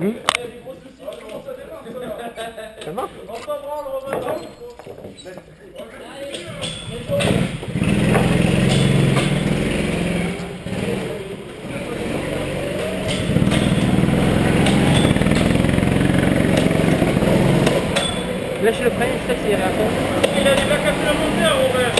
Hmm Ça marche Lâchez le frein, je t'accélère à fond. Il a déjà cassé la montée, Robert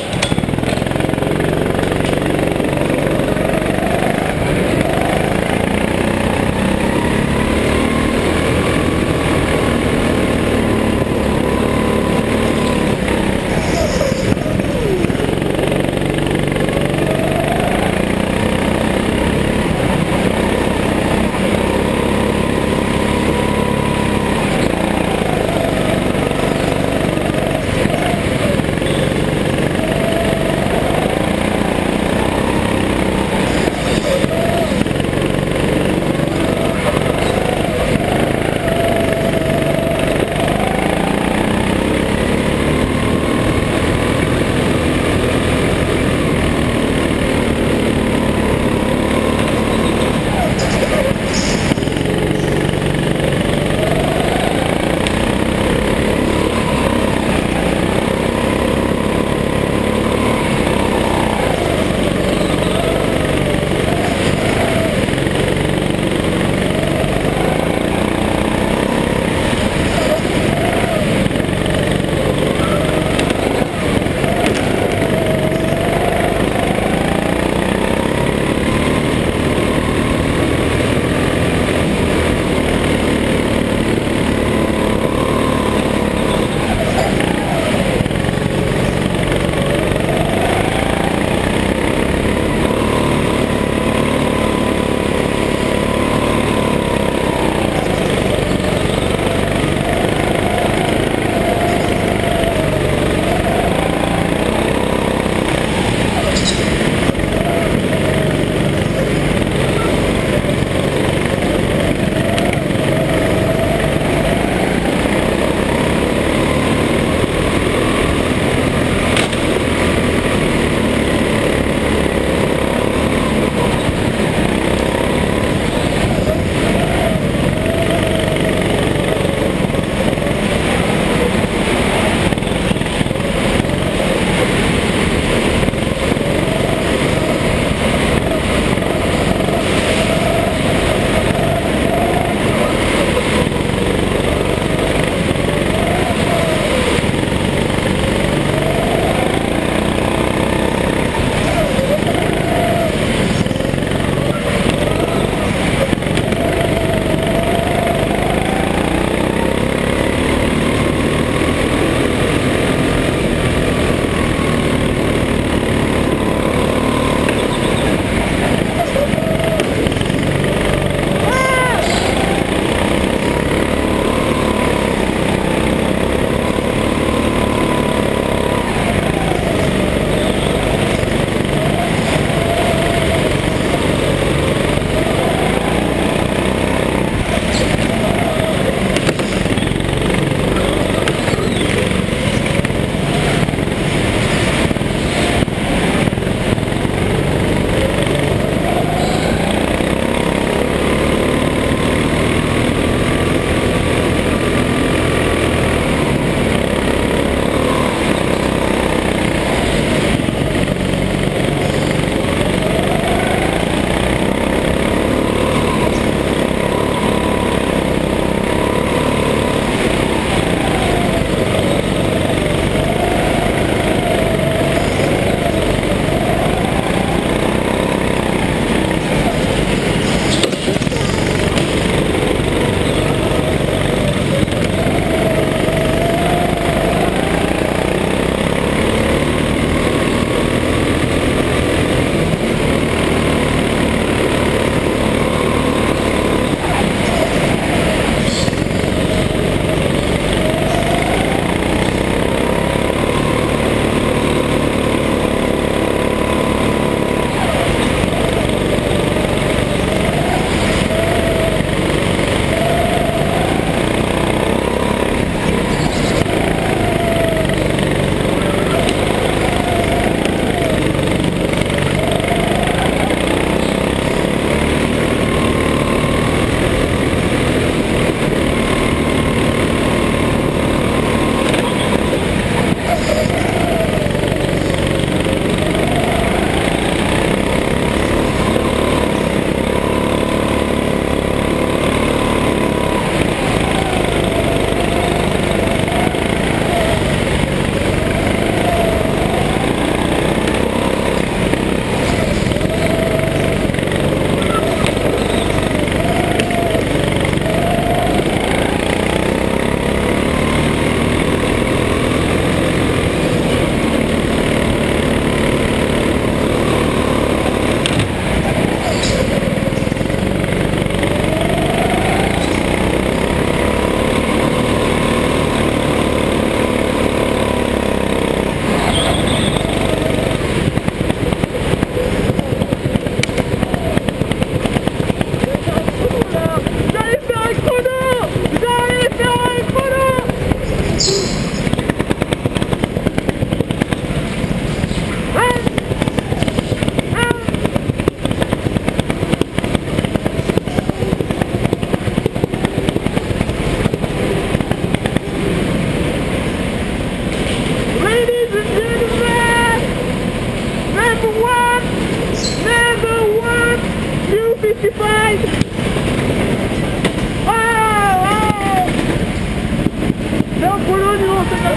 campeón por último, campeón.